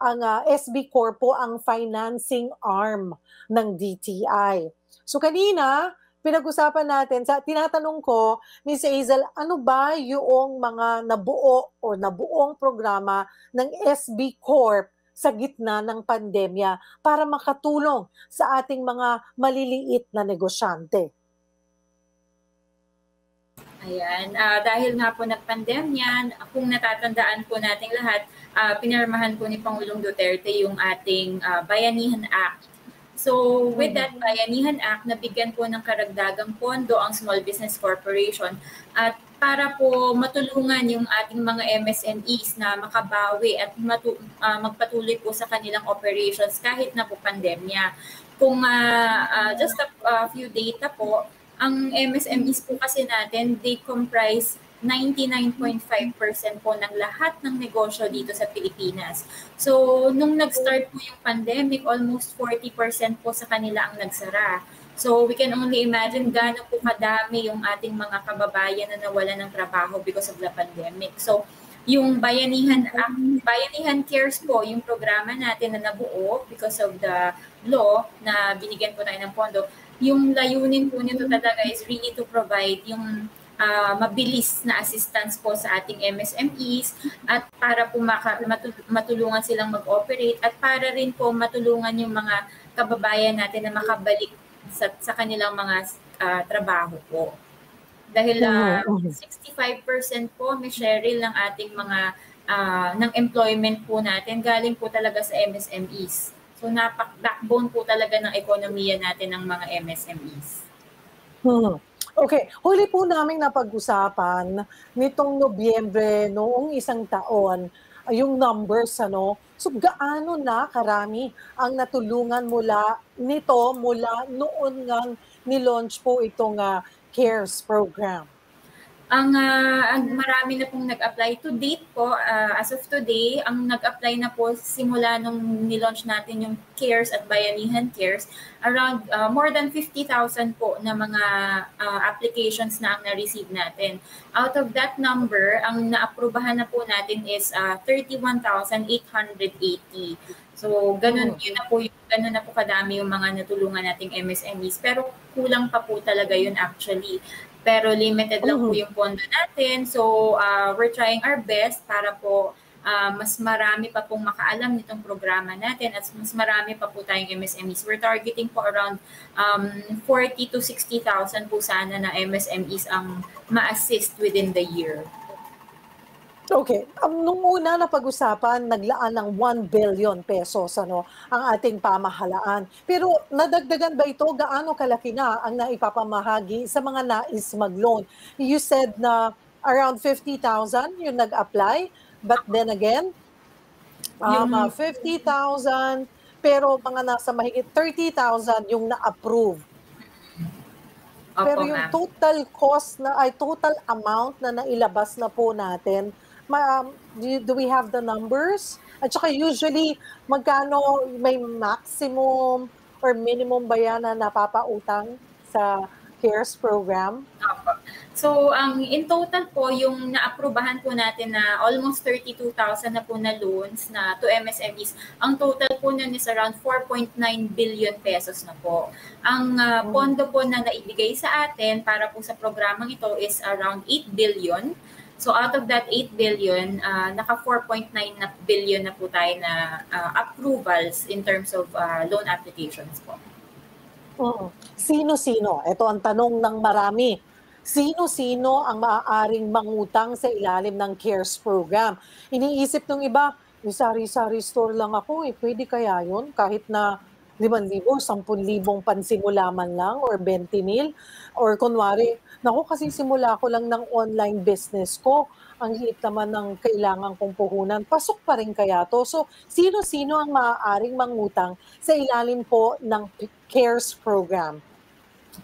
ang uh, SB Corpo ang financing arm ng DTI. So kanina, pinag-usapan natin, sa tinatanong ko, Ms. Hazel, ano ba yung mga nabuo o nabuong programa ng SB Corp sa gitna ng pandemya para makatulong sa ating mga maliliit na negosyante? Ayan, uh, dahil nga po nagpandemya, kung natatandaan po nating lahat, uh, pinirmahan po ni Pangulong Duterte yung ating uh, Bayanihan Act. So with that Bayanihan Act, nabigyan po ng karagdagang pondo ang Small Business Corporation at para po matulungan yung ating mga MSMEs na makabawi at matu- uh, magpatuloy po sa kanilang operations kahit na po pandemya. Kung uh, uh, just a, a few data po, ang MSMEs po kasi natin, they comprise 99.5% po ng lahat ng negosyo dito sa Pilipinas. So, nung nag-start po yung pandemic, almost 40% po sa kanila ang nagsara. So, we can only imagine gaano po kadami yung ating mga kababayan na nawala ng trabaho because of the pandemic. So, yung Bayanihan Bayanihan Cares po, yung programa natin na nabuo because of the law na binigyan po tayo ng pondo, yung layunin po nito talaga is really to provide yung uh, mabilis na assistance po sa ating MSMEs at para po maka, matulungan silang mag-operate at para rin po matulungan yung mga kababayan natin na makabalik sa, sa kanilang mga uh, trabaho po. Dahil uh, 65% po, may Cheryl, ng ating mga uh, ng employment po natin galing po talaga sa MSMEs. So napak-backbone po talaga ng ekonomiya natin ng mga MSMEs. Hmm. Okay, huli po namin napag-usapan nitong Nobyembre noong isang taon yung numbers ano. So gaano na karami ang natulungan mula nito mula noon ngang ni-launch po itong uh, CARES program? Ang, uh, ang marami na pong nag-apply to date po, uh, as of today, ang nag-apply na po simula nung nilaunch natin yung CARES at Bayanihan CARES, around uh, more than 50,000 po na mga uh, applications na ang na-receive natin. Out of that number, ang naaprubahan na po natin is uh, 31,880. So, ganun, oh. yun na po, ganun na po kadami yung mga natulungan nating MSMEs. Pero kulang pa po talaga yun actually pero limited lang po yung pondo natin. So, uh, we're trying our best para po uh, mas marami pa pong makaalam nitong programa natin at mas marami pa po tayong MSMEs. We're targeting po around um, 40 to 60,000 po sana na MSMEs ang ma-assist within the year. Okay. Um, nung una na pag-usapan, naglaan ng 1 billion pesos ano, ang ating pamahalaan. Pero nadagdagan ba ito? Gaano kalaki na ang naipapamahagi sa mga nais mag-loan? You said na around 50,000 yung nag-apply. But then again, um, uh, 50,000 pero mga nasa mahigit 30,000 yung na-approve. Pero yung total cost na ay total amount na nailabas na po natin ma, do, do we have the numbers? At saka usually, magkano may maximum or minimum ba yan na napapautang sa CARES program? So, ang in total po, yung naaprubahan po natin na almost 32,000 na po na loans na to MSMEs, ang total po nun is around 4.9 billion pesos na po. Ang uh, pondo po na naibigay sa atin para po sa programang ito is around 8 billion. So out of that 8 billion, uh, naka 4.9 na billion na po tayo na uh, approvals in terms of uh, loan applications po. Oo. Sino-sino? Ito ang tanong ng marami. Sino-sino ang maaaring mangutang sa ilalim ng CARES program? Iniisip ng iba, may sari-sari store lang ako eh. Pwede kaya yun? Kahit na 5,000, 10,000 pansimula man lang or 20 mil? Or kunwari, Naku, kasi simula ko lang ng online business ko. Ang hit naman ng kailangan kong puhunan. Pasok pa rin kaya to. So, sino-sino ang maaaring mangutang sa ilalim po ng CARES program?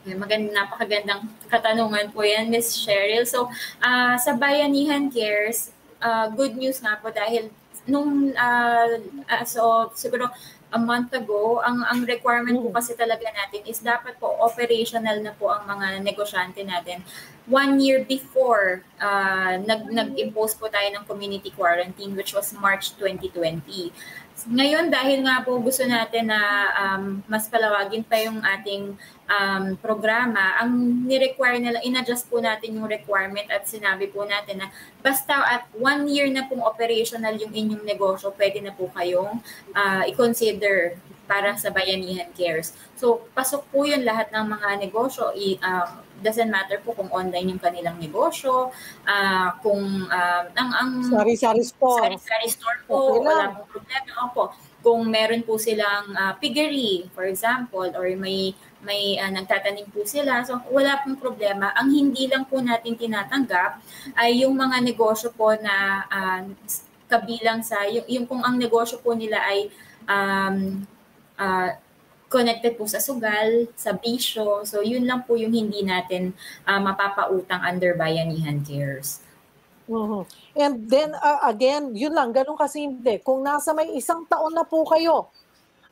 Maganda, napakagandang katanungan po yan, Ms. Cheryl. So, uh, sa Bayanihan Cares, uh, good news nga po dahil nung, uh, uh, so siguro a month ago, ang ang requirement po kasi talaga natin is dapat po operational na po ang mga negosyante natin. One year before, uh, nag, nag-impose po tayo ng community quarantine which was March 2020. Ngayon, dahil nga po gusto natin na um, mas palawagin pa yung ating um, programa, ang ni-require nila, in-adjust po natin yung requirement at sinabi po natin na basta at one year na pong operational yung inyong negosyo, pwede na po kayong uh, i-consider para sa Bayanihan Cares. So, pasok po yun lahat ng mga negosyo. I, uh, doesn't matter po kung online yung kanilang negosyo, uh, kung uh, ang ang sari-sari store. Sari-sari store po, okay wala pong problema. Opo. Kung meron po silang uh, piggery, for example, or may may uh, nagtatanim po sila. So wala pong problema. Ang hindi lang po natin tinatanggap ay yung mga negosyo po na uh, kabilang sa yung, yung kung ang negosyo po nila ay um, uh, connected po sa sugal, sa bisyo. So, yun lang po yung hindi natin uh, mapapautang under Bayanihan Cares. Mm-hmm. And then, uh, again, yun lang, ganun kasimple. Kung nasa may isang taon na po kayo,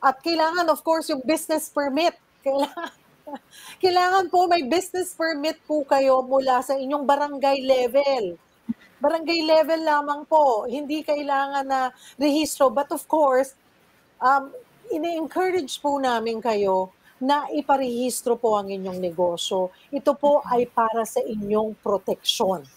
at kailangan, of course, yung business permit. Kailangan, kailangan po may business permit po kayo mula sa inyong barangay level. Barangay level lamang po. Hindi kailangan na rehistro. But of course, um, ini-encourage po namin kayo na iparehistro po ang inyong negosyo. Ito po ay para sa inyong proteksyon.